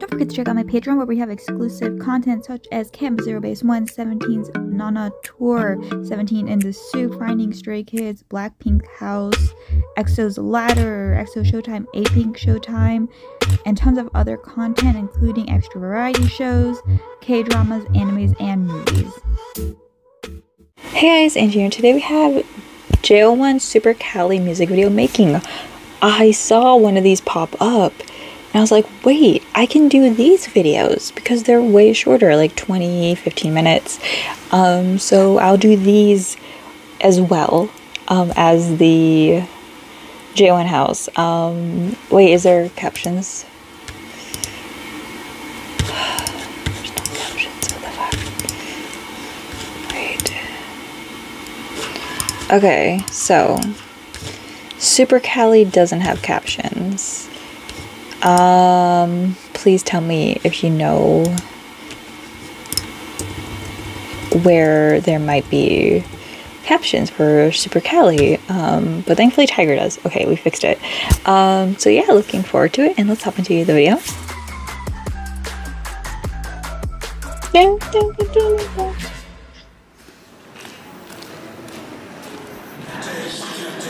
Don't forget to check out my Patreon where we have exclusive content such as Camp Zero Base 1, 17's Nana Tour, 17 in the Soup, Finding Stray Kids, Blackpink House, EXO's Ladder, EXO Showtime, A Pink Showtime, and tons of other content including extra variety shows, K-dramas, animes, and movies. Hey guys, Angie here. Today we have JO1 Super Cali music video making. I saw one of these pop up I was like, wait, I can do these videos because they're way shorter, like 20, 15 minutes. Um, so I'll do these as well um, as the JO1 house. Um, wait, is there captions? No captions. Okay, so Super Cali doesn't have captions. Um, please tell me if you know where there might be captions for Super Cali. Um, but thankfully Tiger does. Okay, we fixed it. Um, so yeah, looking forward to it, and let's hop into the video.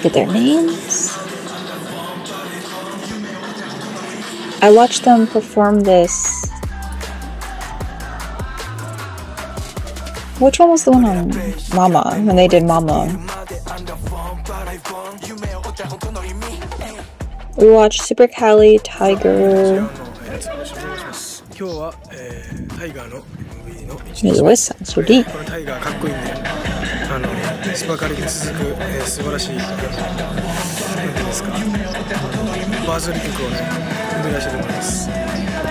Get their names. I watched them perform this. Which one was the one on Mama when they did Mama? We watched Super Cali, Tiger. His voice sounds so deep. あのスパカリに続く、えー、素晴らしい何ていうんですか バズり曲をね生み出してると思います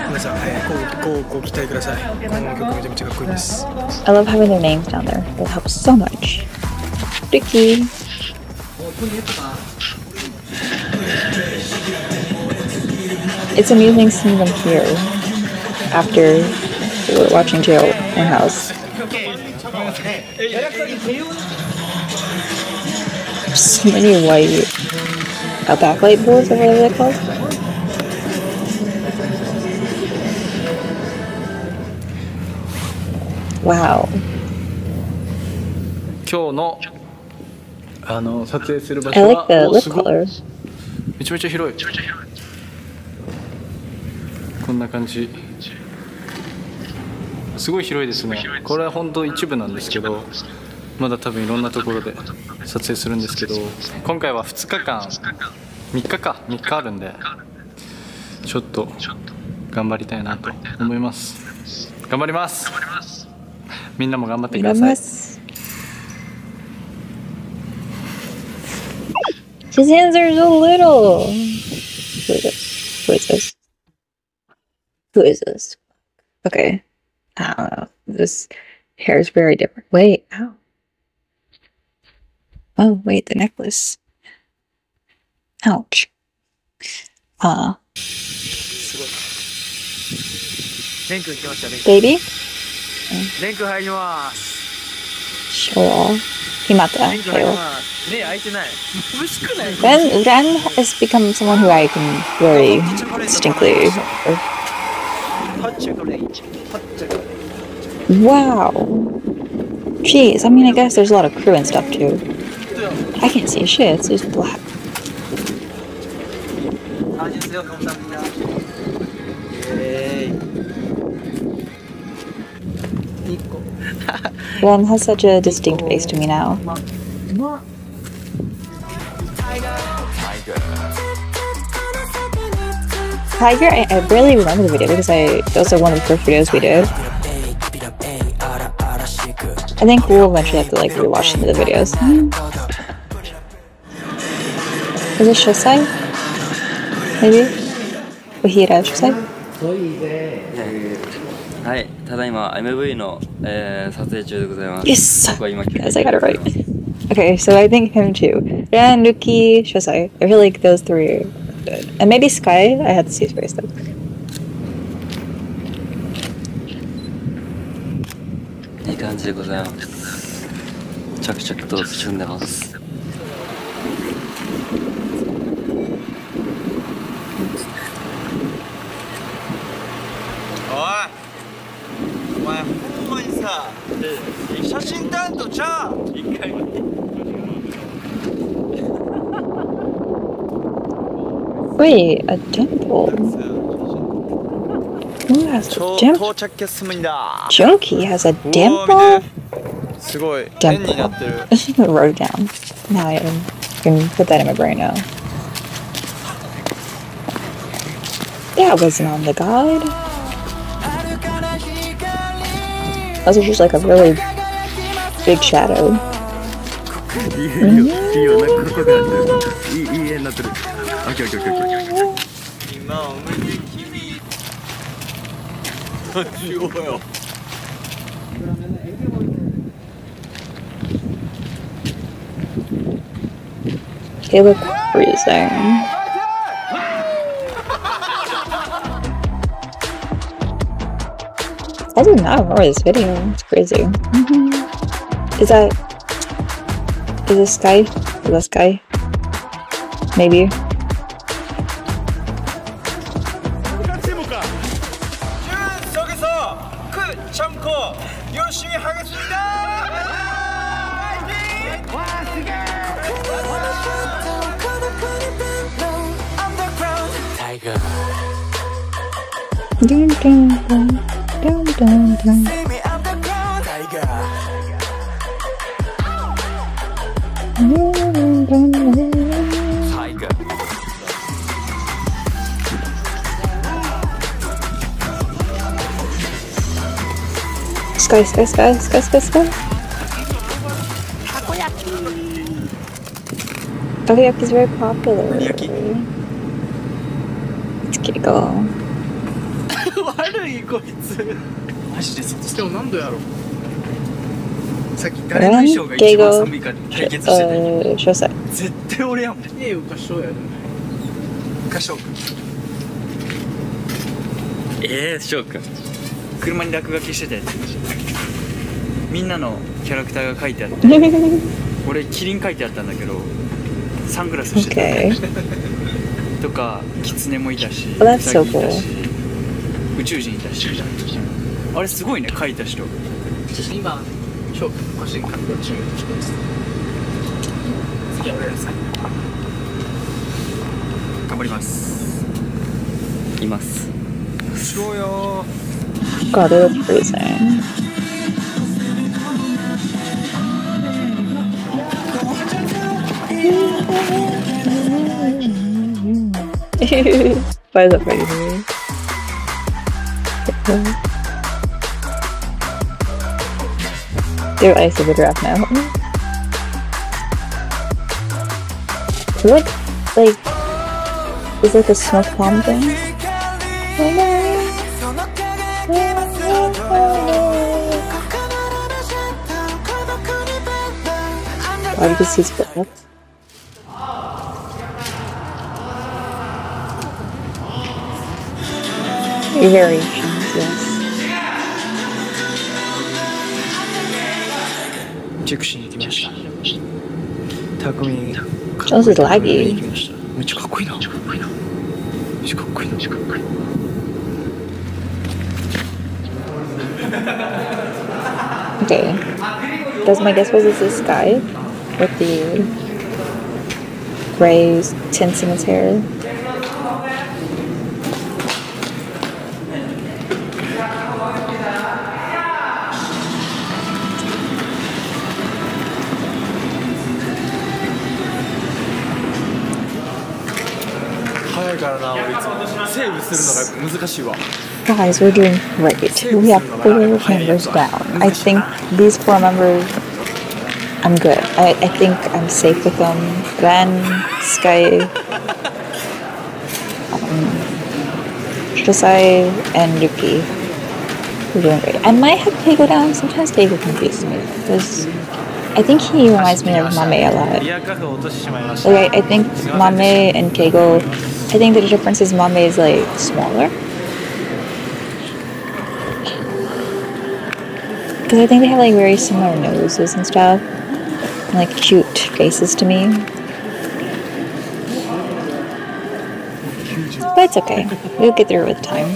皆さん、えー、こうこうご期待くださいこの曲めちゃめちゃかっこいいです I love having their names down there it helps so much Ricky It's amusing seeing them here after we were watching Jill in house. So many white a backlight board, 今日のあの撮影する場所は、めちゃめちゃ広い。こんな感じ。すごい広いですね。これは本当一部なんですけど、まだ多分いろんなところで。撮影するんですけど今回は2日間3日か3日あるんでちょっと頑張りたいなと思います頑張りますみんなも頑張ってください His hands are so little. Who is this? Who is this? Who is this? Okay. I don't know. This hair is very different. Wait, ow. Oh, wait, the necklace. Ouch. Uh. Baby? Himata. Ren, Ren has become someone who I can very distinctly. Wow. Jeez, I mean, I guess there's a lot of crew and stuff too. I can't see a shit, it's just black. Ren has such a distinct face to me now. Tiger, I, I barely remember the video because I those are one of the first videos we did. I think we'll eventually have to like rewatch some of the videos. Is it Shosai? Maybe? Ohira Shosai? はい、ただいま MV の、えー、撮影中でございます。 Yes! 僕は今 Yes, I got it right. Okay, so I think him too. Ren, Nuki, Shosai. I feel like those three are good. And maybe Sky? I had to see his face though. いい感じでございます。着々と進んでます。 わお前ほんまにさ写真担当ちゃう一回 Wait, a temple? Who has a temple? Junki has a temple? Temple. This is a road down. Now I can put that in my brain now. That wasn't on the guide. That's just like a really big shadow. okay, okay, freezing. I did not remember this video. It's crazy. Mm -hmm. Is that... Is this guy? Is this guy? Maybe. Tiger. Ding, ding dun, dun, dun. Tiger. Sky, sky, sky, sky, sky, sky. Takoyaki. Takoyaki is very popular. Yaki. Let's get it going. Why are you going? マジでそっちでも何度やろう。さっき誰の衣装が一番寒いか対決してたよ。uh, Shosai. 絶対俺やもん。ええ、歌唱やる。歌唱。ええー、翔くん車に落書きしてたやつ。みんなのキャラクターが書いてあって、俺キリン書いてあったんだけど、サングラスしてた。okay. とかキツネもいたし、Oh, ウサギいたし宇宙人いたしあれすごいね書いた人。今超個人活動中次は俺らさ頑張ります。います。しろよ God, they look freezing. Why is that funny to me? They're ice of the draft now. What? Like, is like a smoke bomb thing? Why did you see split? チェックしに行きました匠 This is laggy. めっちゃかっこいいなめっちゃかっこいいなめっちゃかっこいいなめっちゃかっこいいな Okay. Does my guess was this this guy with the gray tints in his hair? Guys, we're doing great. We have four members down. I think these four members, I'm good. I, I think I'm safe with them. Ran, Sky, um, Shosai, and Ruki. We're doing great. I might have Keigo down. Sometimes Keigo confuses me because I think he reminds me of Mame a lot. Like, I, I think Mame and Keigo I think the difference is mame is like smaller. Because I think they have like very similar noses and stuff. And, like cute faces to me. But it's okay. We'll get through with time.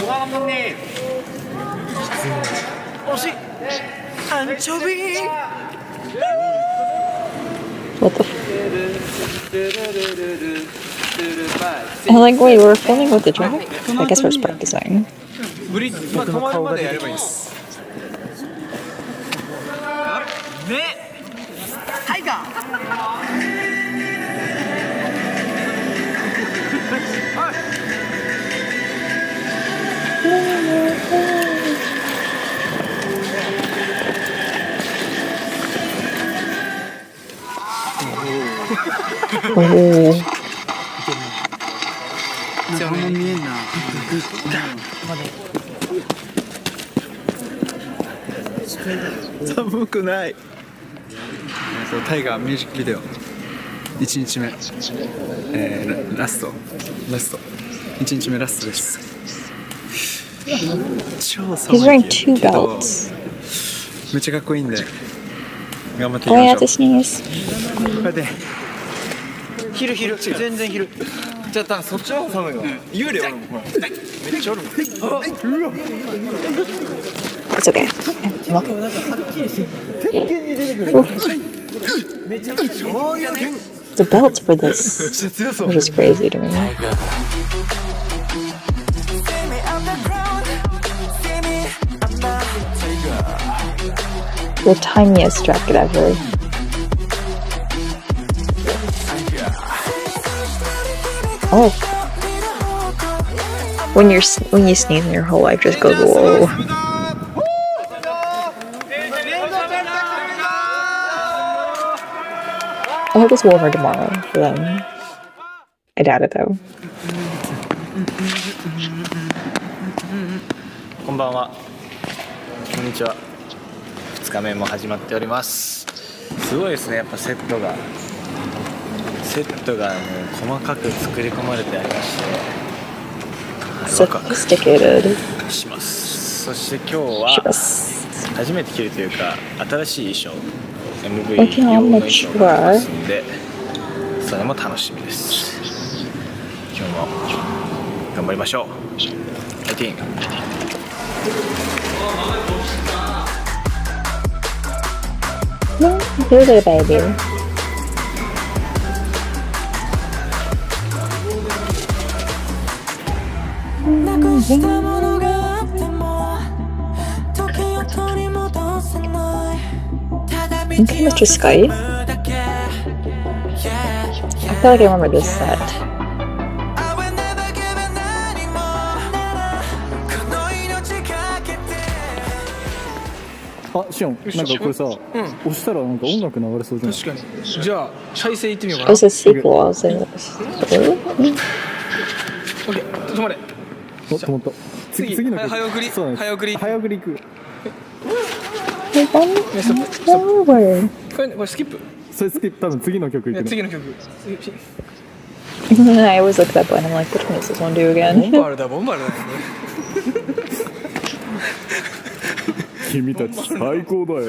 What the I like, wait, we're filming with the drone? I guess we're practicing. ブリ oh. Oh. まあ止まるまでやればいいですね見えんな寒くない。そうタイガーミュージックビデオ。1日目、えーララスト。ラスト。1日目ラストです。超寒いけど.めっちゃかっこいいんで。頑張ってい Oh, きましょう.こうやって。昼昼。全然昼じゃあ多分そっちの方が寒いわ幽霊おるもんほらめっちゃおるもん It's okay. Well, the belts for this, which is crazy to me. The tiniest jacket ever. Oh. When you're when you sneeze and your whole life just goes whoa. I hope it's warmer tomorrow for them. I doubt it though. こんばんはこんにちは2日目も始まっておりますすごいですねやっぱセットがセットがもう細かく作り込まれてありまして。はいワクワク.します。そして今日は初めて着るというか新しい衣装 MV 用の衣装があり.ますんでそれも楽しみです。今日も頑張りましょう。ファイティングどん。なものがあっても時を取り戻せないただ道を進むだけ I feel like I remember this set. Oh, オンなん。かこれさ、うん、押したらなん。か音楽流れそうじゃない確かに。じゃあ、再生いってみようかな。It's a sequel, OK 止まれ。お止まった次次の曲。は早送り。早送り。早送りいく.これこれスキップそれスキップ多分次の曲いくのいや次の曲 I always look at that button. I'm like, which one does this one do ボン again? バールだボンバールだ君たち最高だよ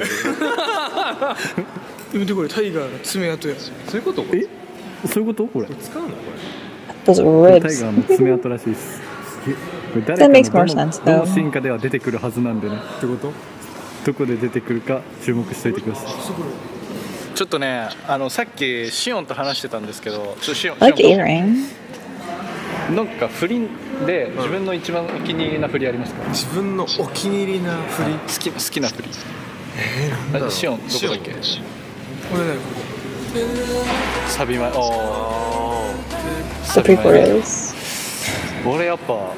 見てこれタイガーの爪痕やそういうことえそういうことこれ Those タイ ribs. ガーの爪痕らしいです That 誰 makes か more のどの sense, ど though. のシーンかでは出てくるはずなんでねってこと？どこで出てくるか注目しておいてください。ちょっとねあのさっきシオンと話してたんですけどちょシオン like シオン earring. なんか不倫で自分の一番お気に入りな振りありますか、自分のお気に入りな振り。好き好きな振り。えー、シオンどこだっけ？これだよサビ前。おー。The pre-chorus. 俺やっぱ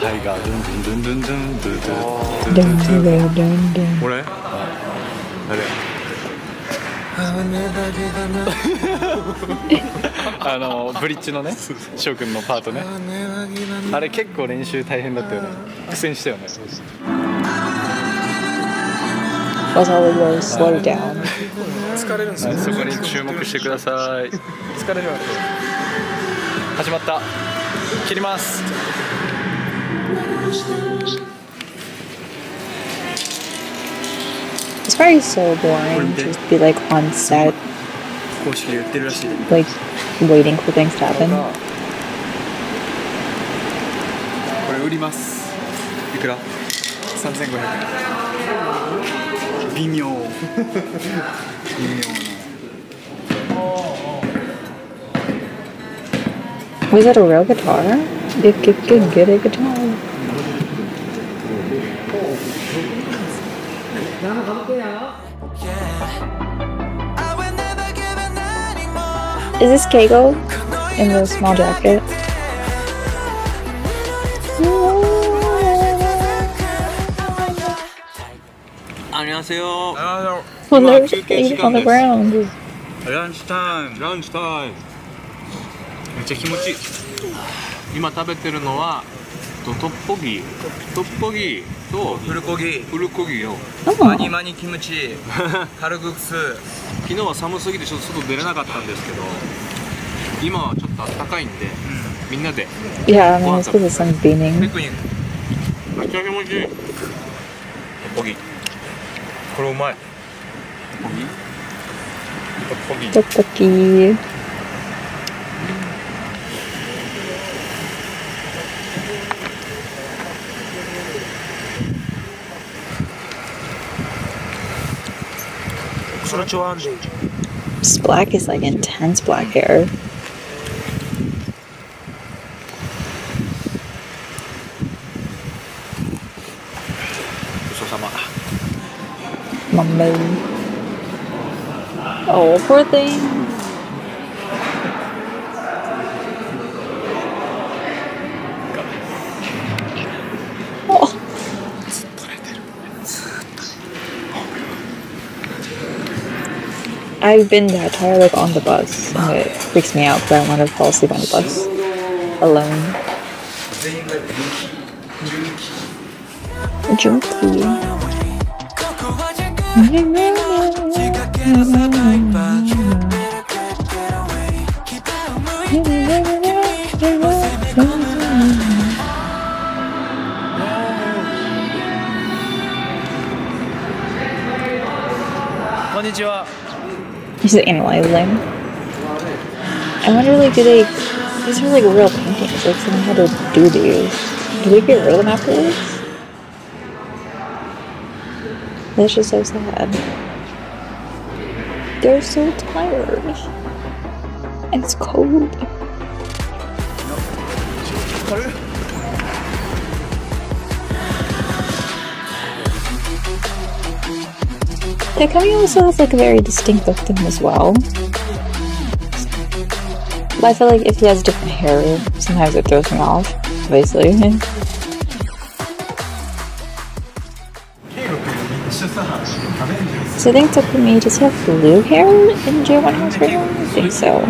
タイガードゥンドゥンドゥンドゥンドゥンドゥンドゥン Dun, dun, dun, dun. 俺？あれあのブリッジのね翔くんのパートね。あれ結構練習大変だったよね。苦戦したよね。Was all it was slow down. 疲れるんですよそこに注目してください。疲れるわ始まった切ります It's probably so boring to just be like on set, 公式で言ってるらしい like waiting for things to happen. これ売りますいくら 3500円微妙微妙 Was it a real guitar? Get, get, get, get a guitar. Is this Keigo in the small jacket? Hello. Well, there's a on the ground. Lunchtime. Lunchtime. っちゃ気持ちいい。今食べてるのはとトッポギ。トッポギとプルコギ。プルコギよ。Oh. マニマニキムチ。カルグクス昨日は寒すぎてちょっと外出れなかったんですけど今はちょっと暖かいんで、みんなで。Yeah, I mean, it's because the sun's ピ beaming. クニック。めっちゃ気持ちいい。トッポギ。これうまい。トッポギ？それ超安 This black is like intense black hair. Mummy. Oh, poor thing. I've been that tired like on the bus and it freaks me out because I want to fall asleep on the bus alone. Junki. He's analyzing. I wonder, like, do they? These are like real paintings. Like, someone had to do these. Do they get rid of them afterwards? That's just so sad. They're so tired. And it's cold. Takumi also has like a very distinct look to him as well. But I feel like if he has different hair, sometimes it throws me off, obviously. So I think Takumi does he have blue hair in JO1 House right now? I think so.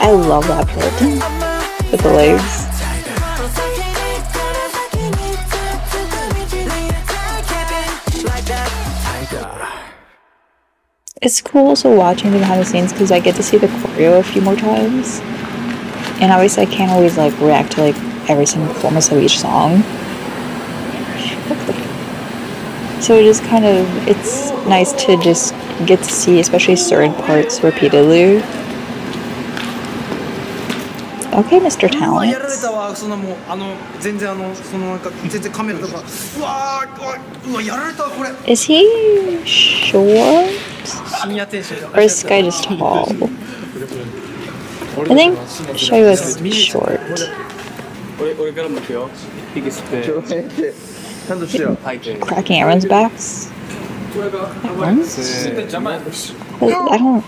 I love that part with the legs. It's cool also watching the behind the scenes because I get to see the choreo a few more times. And obviously I can't always like react to like every single performance of each song. So it is kind of it's nice to just get to see especially certain parts repeatedly. Okay, Mr. うわやられ Talent. たわそんなもうあの全然あのそのなんか全然カメラとかうわーうわうわやられたわこれ Is he short? 深夜天使 Or is this guy just tall? I think Shay was short. 俺俺からも行くよ息吸ってちゃんとしてよ Cracking everyone's backs. Everyone's? But I don't.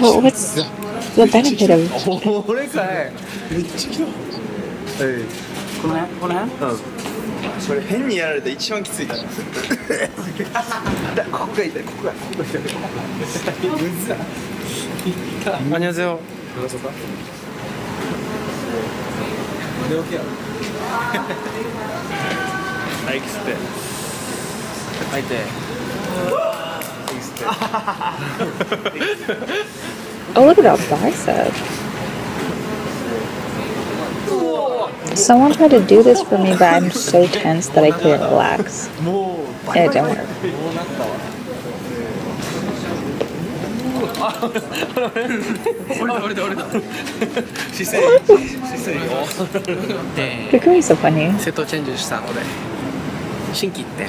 Well, what's の誰選ぶ？俺かい。めっちゃ来た。えこの辺？この辺？うん。それ変にやられた一番きついから。ここが痛い。ここがここが痛い。むずいこんにちは寝起きやろ はい、きつって。吐いて。きつって。Oh, look at that bicep. Someone tried to do this for me, but I'm so tense that I couldn't relax. And it didn't work. 姿勢姿勢よ Kukui is so funny. セットチェンジしたので新規って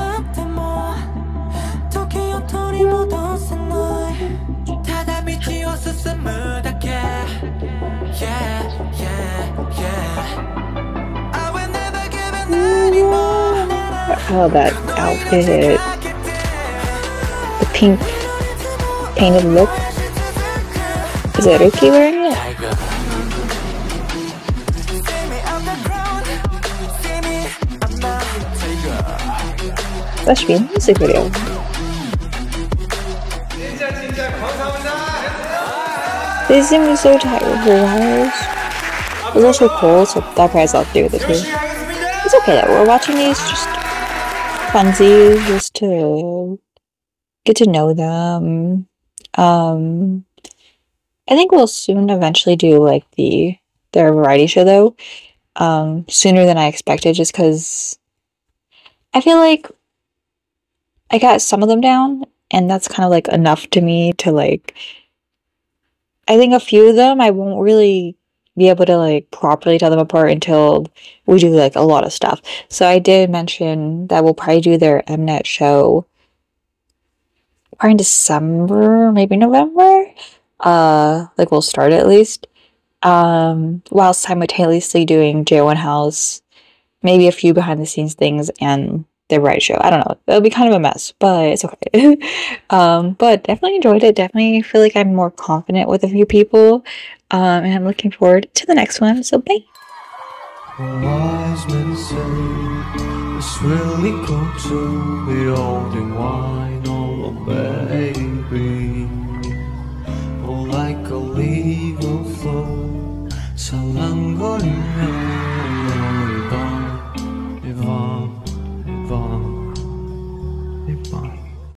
Oh, that outfit. The pink painted look. Is that Ruki wearing it? That should be a music video. They seem so tired wires. It was also cold, so that lot to do with it too. It's okay that we're watching these just funsies, just to get to know them. Um, I think we'll soon eventually do like the their variety show though. Um, sooner than I expected, just because I feel like I got some of them down, and that's kind of like enough to me to like. I think a few of them I won't really be able to like properly tell them apart until we do like a lot of stuff. So I did mention that we'll probably do their Mnet show probably in December, maybe November. Uh, like we'll start at least. Um, while simultaneously doing JO1 House, maybe a few behind the scenes things and the right show. I don't know. It'll be kind of a mess, but it's okay. um, but definitely enjoyed it. Definitely feel like I'm more confident with a few people. Um, and I'm looking forward to the next one. So bye. Wise men say really to be wine baby, like a flow. So long